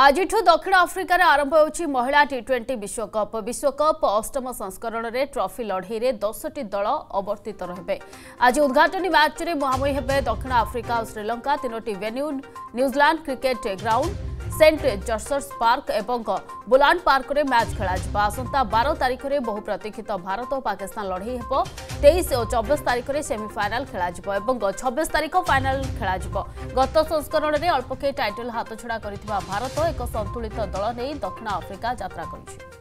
ଆଜିଠୁ ଦକ୍ଷିଣ ଆଫ୍ରିକାରେ ଆରମ୍ଭ ହେଉଛି ମହିଳା ଟି ଟ୍ୱେଣ୍ଟି ବିଶ୍ୱକପ୍ ବିଶ୍ୱକପ୍ ଅଷ୍ଟମ ସଂସ୍କରଣରେ ଟ୍ରଫି ଲଢ଼େଇରେ ଦଶଟି ଦଳ ଅବର୍ତ୍ତିତ ରହିବେ ଆଜି ଉଦ୍ଘାଟନୀ ମ୍ୟାଚ୍ରେ ମୁହାଁମୁହିଁ ହେବେ ଦକ୍ଷିଣ ଆଫ୍ରିକା ଓ ଶ୍ରୀଲଙ୍କା ତିନୋଟି venue New Zealand cricket ground Saint George's park এবং বুলান পার্করে ম্যাচ খেলাযিব আসন্তা বার তারিখে বহু প্রতীক্ষিত ভারত ও পাকিস্তান লড়াই হব তেইশ ও চব্বিশ তারিখে সেমিফাইনাল খেলাযিব এবং ছবিশ তারিখ ফাইনাল খেলাযিব গত সংস্করণে অল্পকে টাইটল হাতছড়া করা ভারত এক সন্তুলিত দল নিয়ে দক্ষিণ আফ্রিকা যাত্রা করেছে